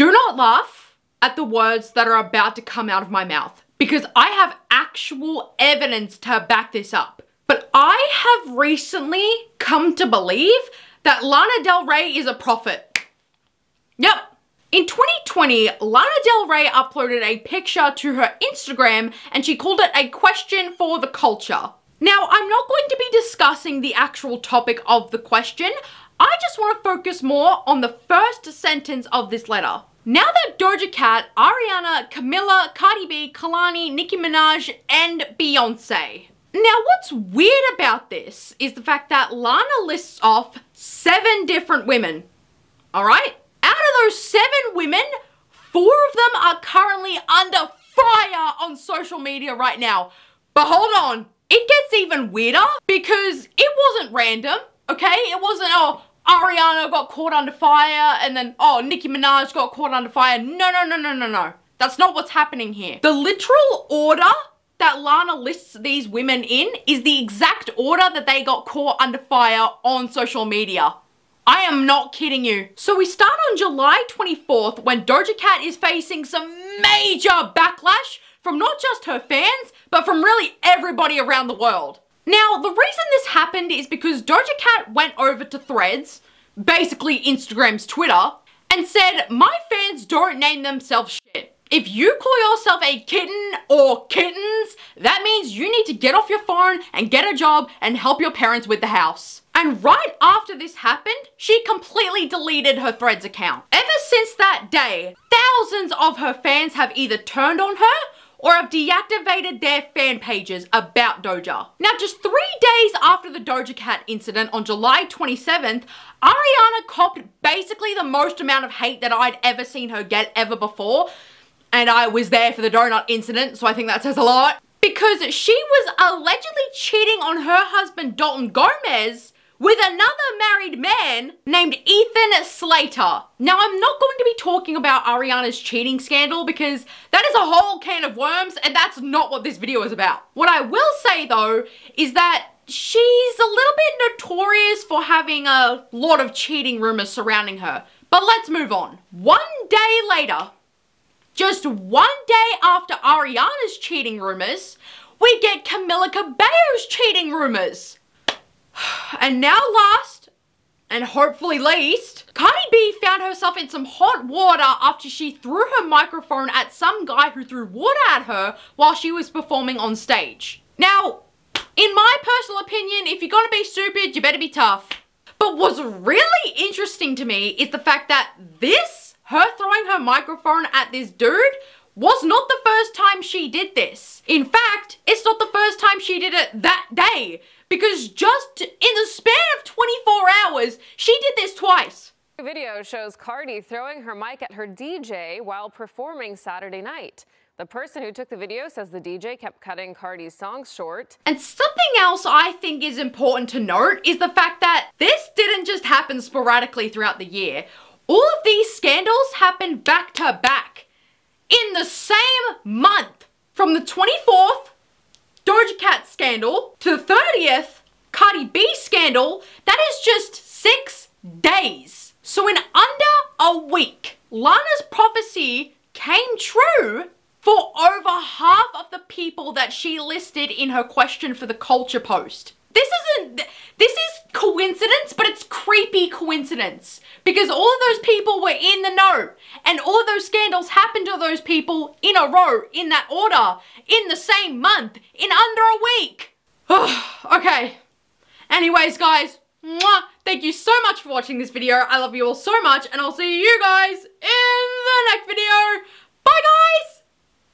Do not laugh at the words that are about to come out of my mouth because I have actual evidence to back this up. But I have recently come to believe that Lana Del Rey is a prophet. Yep. In 2020, Lana Del Rey uploaded a picture to her Instagram and she called it a question for the culture. Now, I'm not going to be discussing the actual topic of the question. I just want to focus more on the first sentence of this letter. Now that Doja Cat, Ariana, Camila, Cardi B, Kehlani, Nicki Minaj, and Beyonce. Now what's weird about this is the fact that Lana lists off seven different women. Alright? Out of those seven women, four of them are currently under fire on social media right now. But hold on, it gets even weirder because it wasn't random, okay? It wasn't, oh, Ariana got caught under fire and then, oh, Nicki Minaj got caught under fire. No, no, no, no, no, no. That's not what's happening here. The literal order that Lana lists these women in is the exact order that they got caught under fire on social media. I am not kidding you. So we start on July 24th when Doja Cat is facing some major backlash from not just her fans, but from really everybody around the world. Now, the reason this happened is because Doja Cat went over to Threads, basically Instagram's Twitter, and said, my fans don't name themselves shit. If you call yourself a kitten or kittens, that means you need to get off your phone and get a job and help your parents with the house. And right after this happened, she completely deleted her Threads account. Ever since that day, thousands of her fans have either turned on her or have deactivated their fan pages about Doja. Now, just three days after the Doja Cat incident on July 27th, Ariana copped basically the most amount of hate that I'd ever seen her get ever before. And I was there for the donut incident, so I think that says a lot. Because she was allegedly cheating on her husband Dalton Gomez with another married man named Ethan Slater. Now, I'm not going to be talking about Ariana's cheating scandal because that is a whole can of worms and that's not what this video is about. What I will say though is that she's a little bit notorious for having a lot of cheating rumors surrounding her. But let's move on. One day later, just one day after Ariana's cheating rumors, we get Camila Cabello's cheating rumors. And now last, and hopefully least, Cardi B found herself in some hot water after she threw her microphone at some guy who threw water at her while she was performing on stage. Now, in my personal opinion, if you're gonna be stupid, you better be tough. But what's really interesting to me is the fact that this, her throwing her microphone at this dude, was not the first time she did this. In fact, it's not the first time she did it that day because just in the span of 24 hours, she did this twice. The video shows Cardi throwing her mic at her DJ while performing Saturday night. The person who took the video says the DJ kept cutting Cardi's songs short. And something else I think is important to note is the fact that this didn't just happen sporadically throughout the year. All of these scandals happened back to back in the same month from the 24th Doja Cat scandal to the 30th Cardi B scandal, that is just six days. So in under a week, Lana's prophecy came true for over half of the people that she listed in her question for the culture post. This isn't, this is coincidence, but it's creepy coincidence because all of those people were in the know and all of those scandals happened to those people in a row, in that order, in the same month, in under a week. okay. Anyways, guys, mwah, thank you so much for watching this video. I love you all so much and I'll see you guys in the next video.